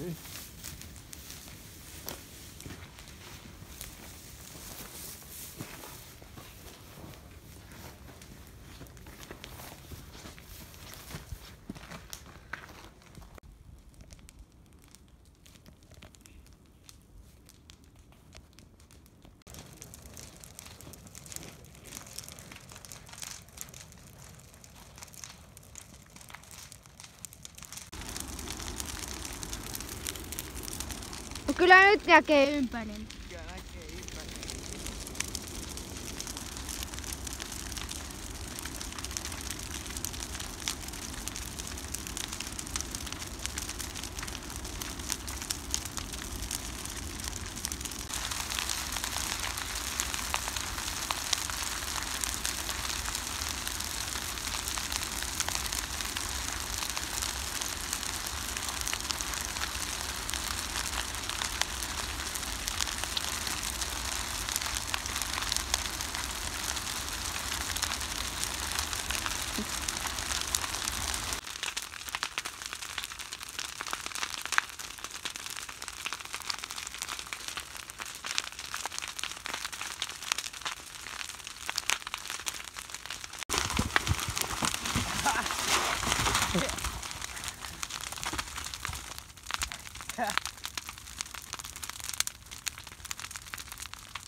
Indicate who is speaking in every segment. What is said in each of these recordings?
Speaker 1: Okay. Kyllä nyt näkee ympärillä.
Speaker 2: Kyllä näkee ympäri.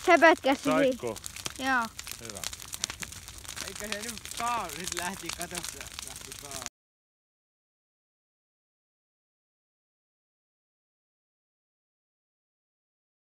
Speaker 1: Se pötkäsi siinä.
Speaker 3: Saikko?
Speaker 1: Joo.
Speaker 3: Hyvä.
Speaker 2: Eikö se nyt kaa? Nyt lähti, kato se lähti kaa.